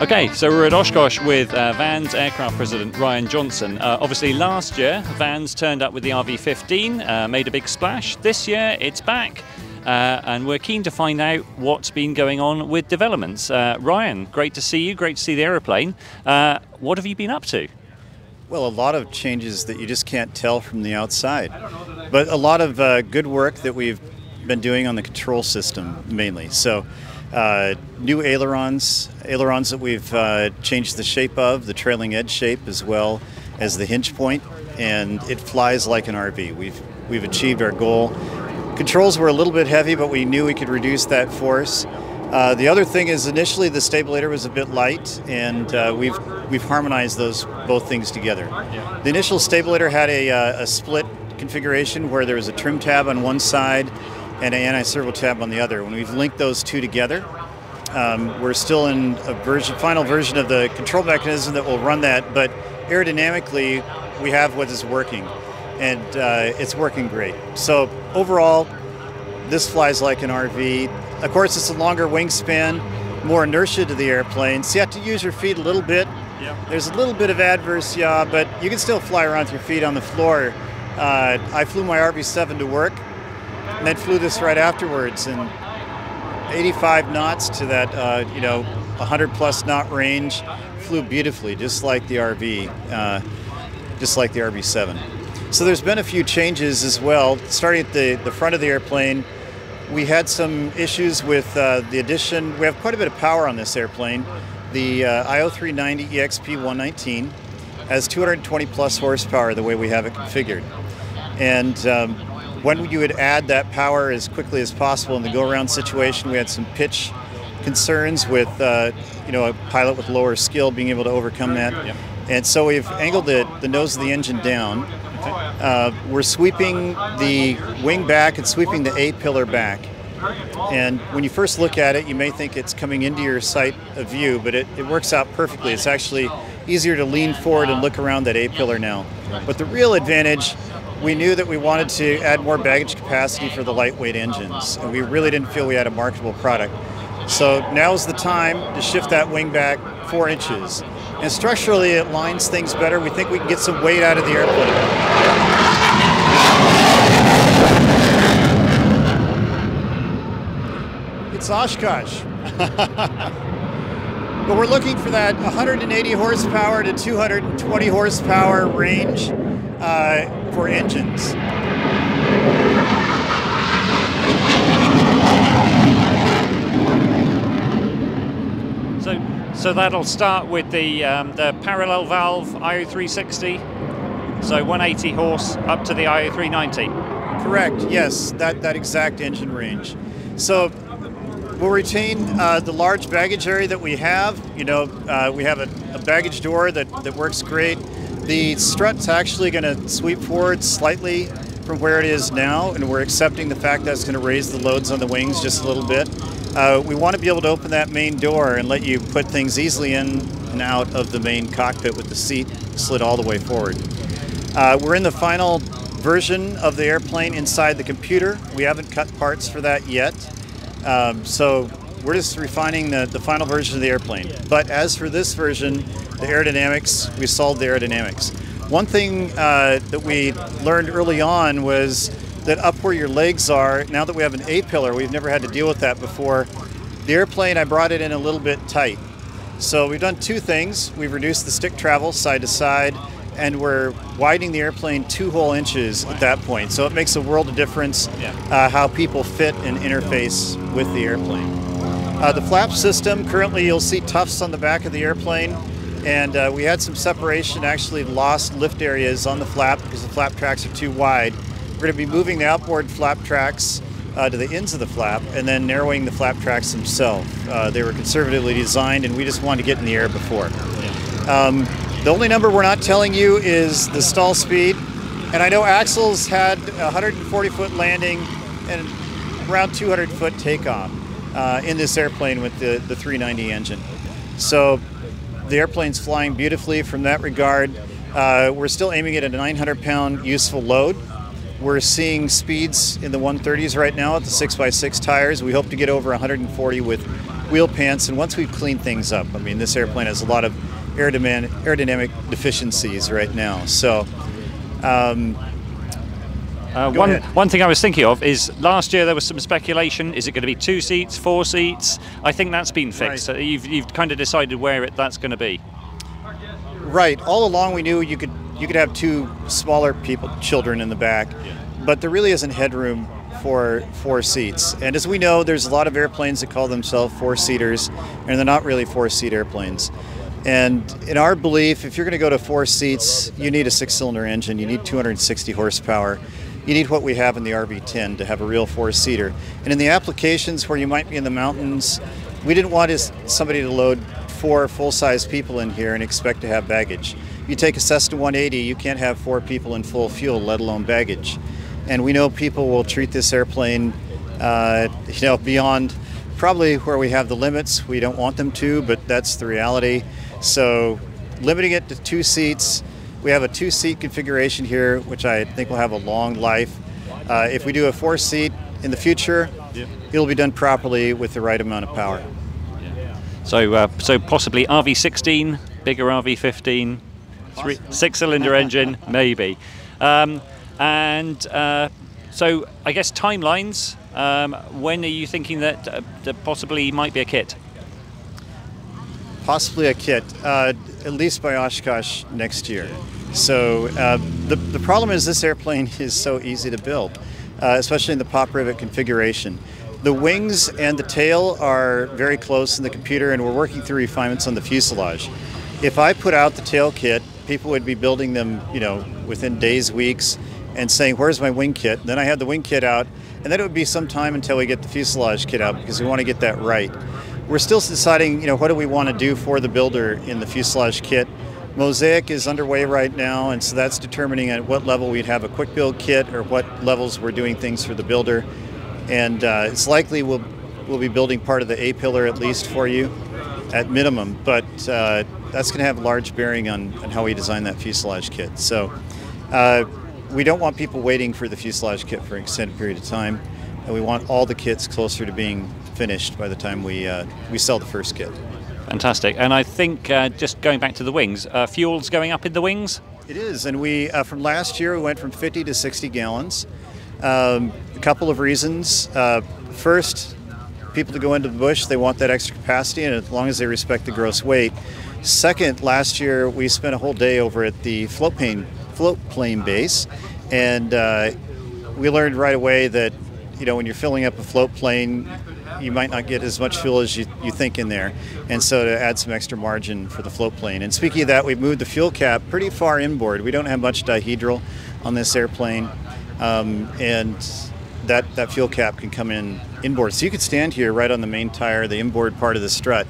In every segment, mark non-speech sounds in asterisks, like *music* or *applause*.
Okay, so we're at Oshkosh with uh, Van's aircraft president Rian Johnson. Uh, obviously, last year Van's turned up with the RV15, uh, made a big splash. This year it's back, uh, and we're keen to find out what's been going on with developments. Uh, Rian, great to see you, great to see the aeroplane. Uh, what have you been up to? Well, a lot of changes that you just can't tell from the outside, but a lot of good work that we've been doing on the control system mainly. So. Uh, new ailerons, ailerons that we've uh, changed the shape of, the trailing edge shape as well as the hinge point, and it flies like an RV. We've we've achieved our goal. Controls were a little bit heavy, but we knew we could reduce that force. Uh, the other thing is initially the stabilator was a bit light, and uh, we've we've harmonized those both things together. The initial stabilator had a, uh, a split configuration where there was a trim tab on one side and an anti-servo tab on the other. When we've linked those two together, um, we're still in a version, final version of the control mechanism that will run that, but aerodynamically, we have what is working, and uh, it's working great. So overall, this flies like an RV. Of course, it's a longer wingspan, more inertia to the airplane, so you have to use your feet a little bit. There's a little bit of adverse yaw, but you can still fly around with your feet on the floor. Uh, I flew my RV7 to work, and then flew this right afterwards and 85 knots to that uh, you know 100 plus knot range flew beautifully just like the RV uh, just like the RV7 so there's been a few changes as well. Starting at the, the front of the airplane we had some issues with uh, the addition. We have quite a bit of power on this airplane. The uh, IO390 EXP 119 has 220 plus horsepower the way we have it configured. And um, when you would add that power as quickly as possible in the go-around situation, we had some pitch concerns with uh, you know a pilot with lower skill being able to overcome that. Yep. And so we've angled the, the nose of the engine down. Uh, we're sweeping the wing back and sweeping the A pillar back. And when you first look at it, you may think it's coming into your sight of view, but it, it works out perfectly. It's actually easier to lean forward and look around that A pillar now. But the real advantage we knew that we wanted to add more baggage capacity for the lightweight engines, and we really didn't feel we had a marketable product. So now is the time to shift that wing back four inches. And structurally, it lines things better. We think we can get some weight out of the airplane. It's Oshkosh. *laughs* but we're looking for that 180 horsepower to 220 horsepower range uh, for engines. So, so that'll start with the um, the parallel valve IO360. So 180 horse up to the IO390. Correct. Yes, that that exact engine range. So we'll retain uh, the large baggage area that we have. You know, uh, we have a, a, baggage door that, that works great. The strut's actually going to sweep forward slightly from where it is now, and we're accepting the fact that it's going to raise the loads on the wings just a little bit. Uh, we want to be able to open that main door and let you put things easily in and out of the main cockpit with the seat slid all the way forward. Uh, we're in the final version of the airplane inside the computer. We haven't cut parts for that yet. Um, so we're just refining the, the final version of the airplane. But as for this version, the aerodynamics, we solved the aerodynamics. One thing uh, that we learned early on was that up where your legs are, now that we have an A-pillar, we've never had to deal with that before. The airplane, I brought it in a little bit tight. So we've done two things. We've reduced the stick travel side to side, and we're widening the airplane two whole inches at that point. So it makes a world of difference uh, how people fit and interface with the airplane. Uh, the flap system, currently you'll see tufts on the back of the airplane and uh, we had some separation, actually lost lift areas on the flap because the flap tracks are too wide. We're going to be moving the outboard flap tracks uh, to the ends of the flap and then narrowing the flap tracks themselves. Uh, they were conservatively designed and we just wanted to get in the air before. Um, the only number we're not telling you is the stall speed. And I know Axel's had 140 foot landing and around 200 foot takeoff uh, in this airplane with the, the 390 engine. So the airplane's flying beautifully from that regard. Uh, we're still aiming at a 900 pound useful load. We're seeing speeds in the 130s right now at the 6x6 tires. We hope to get over 140 with wheel pants, and once we've cleaned things up, I mean, this airplane has a lot of aerodynamic, aerodynamic deficiencies right now. So, um, uh, one, one thing I was thinking of is last year there was some speculation. Is it going to be two seats, four seats? I think that's been fixed. Right. So you've, you've kind of decided where it, that's going to be. Right. All along we knew you could you could have two smaller people, children in the back, but there really isn't headroom for four seats. And as we know, there's a lot of airplanes that call themselves four seaters, and they're not really four seat airplanes. And in our belief, if you're going to go to four seats, you need a six cylinder engine, you need 260 horsepower. You need what we have in the RV10 to have a real four seater. And in the applications where you might be in the mountains, we didn't want somebody to load four full size people in here and expect to have baggage. You take a Cessna 180, you can't have four people in full fuel, let alone baggage. And we know people will treat this airplane, uh, you know, beyond probably where we have the limits. We don't want them to, but that's the reality. So limiting it to two seats. We have a two seat configuration here, which I think will have a long life. Uh, if we do a four seat in the future, it'll be done properly with the right amount of power. So, uh, so possibly RV16, bigger RV15, three, six-cylinder *laughs* engine, maybe. Um, and uh, so, I guess timelines. Um, when are you thinking that, uh, that possibly might be a kit? Possibly a kit, uh, at least by Oshkosh next year. So uh, the the problem is this airplane *laughs* is so easy to build, uh, especially in the pop rivet configuration. The wings and the tail are very close in the computer, and we're working through refinements on the fuselage. If I put out the tail kit, people would be building them, you know, within days, weeks, and saying, "Where's my wing kit?" Then I had the wing kit out, and then it would be some time until we get the fuselage kit out because we want to get that right. We're still deciding, you know, what do we want to do for the builder in the fuselage kit. Mosaic is underway right now, and so that's determining at what level we'd have a quick build kit or what levels we're doing things for the builder and uh, it's likely we'll we'll be building part of the A pillar at least for you, at minimum. But uh, that's going to have a large bearing on, on how we design that fuselage kit. So uh, we don't want people waiting for the fuselage kit for an extended period of time, and we want all the kits closer to being finished by the time we uh, we sell the first kit. Fantastic. And I think uh, just going back to the wings, uh, fuel's going up in the wings. It is, and we from last year we went from 50 to 60 gallons. Um, a couple of reasons. Uh, first, people to go into the bush, they want that extra capacity, and as long as they respect the gross weight. Second, last year we spent a whole day over at the float plane, float plane base, and uh, we learned right away that you know when you're filling up a float plane, you might not get as much fuel as you, you think in there, and so to add some extra margin for the float plane. And speaking of that, we've moved the fuel cap pretty far inboard. We don't have much dihedral on this airplane. Um, and that, that fuel cap can come in inboard. So you could stand here right on the main tire, the inboard part of the strut,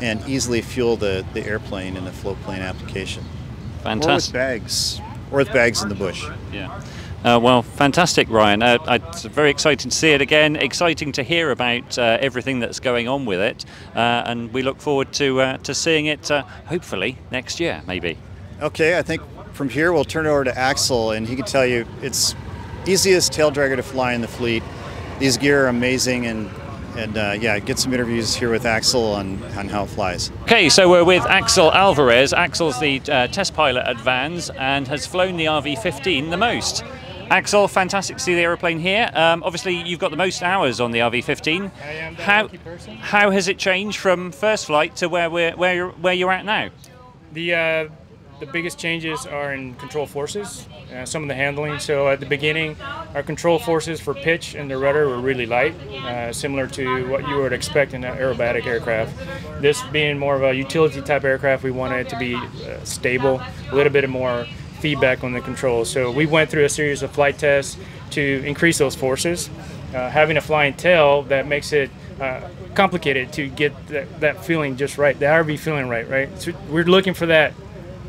and easily fuel the, the airplane in the float plane application. Fantastic. Or with bags, or with bags in the bush. Yeah. Uh, well, fantastic, Rian. Uh, it's very exciting to see it again. Exciting to hear about uh, everything that's going on with it, uh, and we look forward to uh, to seeing it uh, hopefully next year, maybe. Okay, I think from here we'll turn it over to Axel, and he can tell you it's easiest tail dragger to fly in the fleet. These gear are amazing and and uh, yeah, get some interviews here with Axel on, on how it flies. Okay, so we're with Axel Alvarez. Axel's the uh, test pilot at Van's and has flown the RV-15 the most. Axel, fantastic to see the aeroplane here. Um, obviously, you've got the most hours on the RV-15. I am the how, lucky person. How has it changed from first flight to where we're where you're, where you're at now? The uh, the biggest changes are in control forces, uh, some of the handling. So at the beginning, our control forces for pitch and the rudder were really light, uh, similar to what you would expect in an aerobatic aircraft. This being more of a utility type aircraft, we wanted it to be uh, stable, a little bit more feedback on the controls. So we went through a series of flight tests to increase those forces. Uh, having a flying tail that makes it uh, complicated to get that, that feeling just right, the RV feeling right, right? So we're looking for that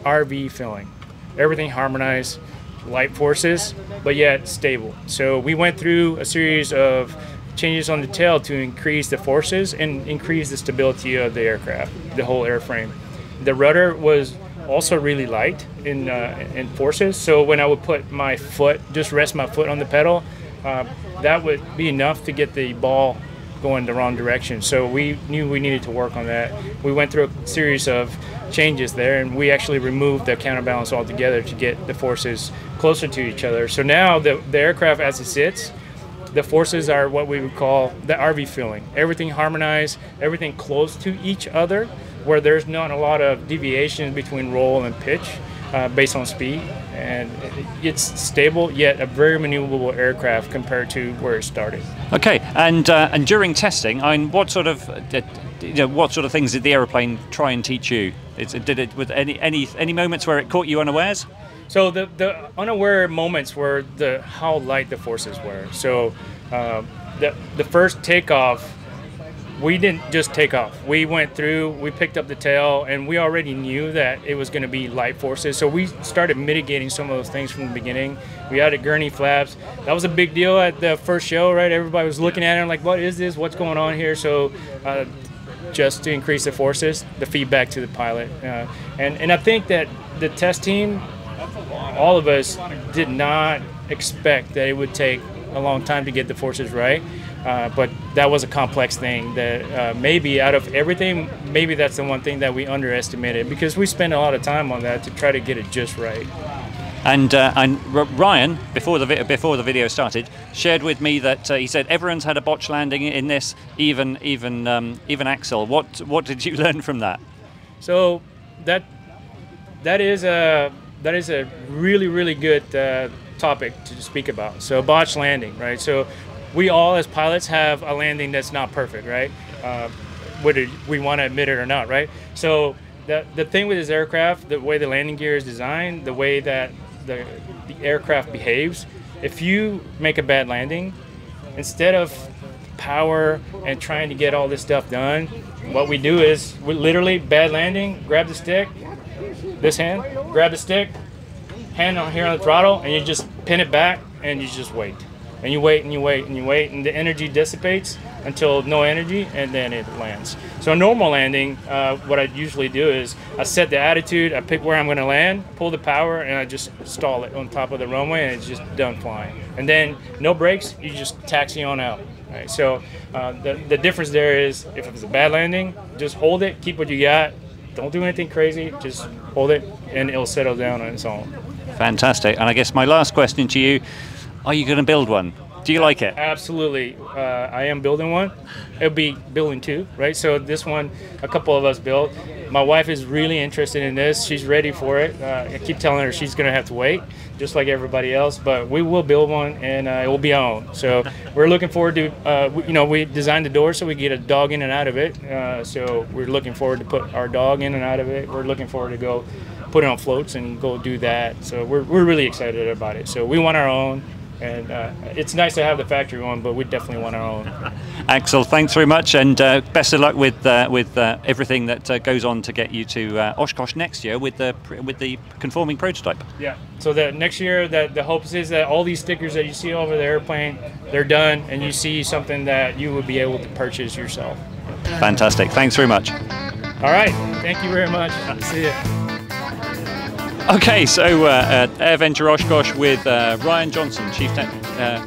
RV feeling. Everything harmonized, light forces, but yet stable. So we went through a series of changes on the tail to increase the forces and increase the stability of the aircraft, the whole airframe. The rudder was also really light in uh, in forces. So when I would put my foot, just rest my foot on the pedal, uh, that would be enough to get the ball going the wrong direction. So we knew we needed to work on that. We went through a series of changes there, and we actually removed the counterbalance altogether to get the forces closer to each other. So now the, the aircraft as it sits, the forces are what we would call the RV feeling. Everything harmonized, everything close to each other, where there's not a lot of deviations between roll and pitch uh, based on speed. And it's stable, yet a very maneuverable aircraft compared to where it started. Okay, and uh, and during testing, I mean, what sort of uh, you know, what sort of things did the aeroplane try and teach you? did it with any any any moments where it caught you unawares? So the, the unaware moments were the how light the forces were. So uh, the the first takeoff, we didn't just take off. We went through, we picked up the tail, and we already knew that it was going to be light forces. So we started mitigating some of those things from the beginning. We added gurney flaps. That was a big deal at the first show, right? Everybody was looking at it like, what is this? What's going on here? So. Uh, just to increase the forces, the feedback to the pilot, uh, and and I think that the test team all of us did not expect that it would take a long time to get the forces right. Uh, but that was a complex thing that uh, maybe out of everything, maybe that's the one thing that we underestimated because we spent a lot of time on that to try to get it just right. And, uh, and Rian, before the vi- before the video started, shared with me that uh, he said everyone's had a botch landing in this, even even um, even Axel. What what did you *laughs* learn from that? So that that is a that is a really, really good uh, topic to speak about. So botch landing, right? So we all as pilots have a landing that's not perfect, right? Uh, whether we want to admit it or not, right? So the, the thing with this aircraft, the way the landing gear is designed, the way that the, the aircraft behaves, if you make a bad landing, instead of power and trying to get all this stuff done, what we do is we literally bad landing, grab the stick, this hand, grab the stick, hand on here on the throttle, and you just pin it back and you just wait. And you wait and you wait and you wait, and the energy dissipates until no energy, and then it lands. So a normal landing, uh, what I usually do is I set the attitude, I pick where I'm going to land, pull the power, and I just stall it on top of the runway, and it's just done flying. And then no brakes, you just taxi on out. Right, so uh, the, the difference there is if it's a bad landing, just hold it, keep what you got, don't do anything crazy. Just hold it, and it'll settle down on its own. Fantastic. And I guess my last question to you: Are you going to build one? Do you like it? Absolutely. Uh, I am building one. It'll be building two, right? So this one, a couple of us built. My wife is really interested in this. She's ready for it. Uh, I keep telling her she's going to have to wait, just like everybody else. But we will build one, and uh, it will be our own. So we're looking forward to, uh, you know, we designed the door so we get a dog in and out of it. Uh, so we're looking forward to put our dog in and out of it. We're looking forward to go put it on floats and go do that. So we're, we're really excited about it. So we want our own and uh, it's nice to have the factory one, but we definitely want our own. *laughs* Axel, thanks very much, and uh, best of luck with uh, with uh, everything that uh, goes on to get you to uh, Oshkosh next year with the with the conforming prototype. Yeah. So that next year, that the hopes is that all these stickers that you see over the airplane, they're done, and you see something that you would be able to purchase yourself. Fantastic. Thanks very much. All right. Thank you very much. *laughs* See you. Okay, so uh, uh, AirVenture Oshkosh with uh, Rian Johnson, Chief Tech. Uh,